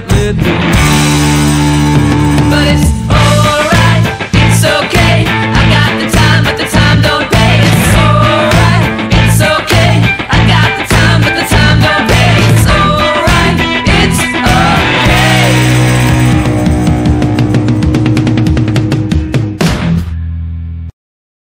let me do.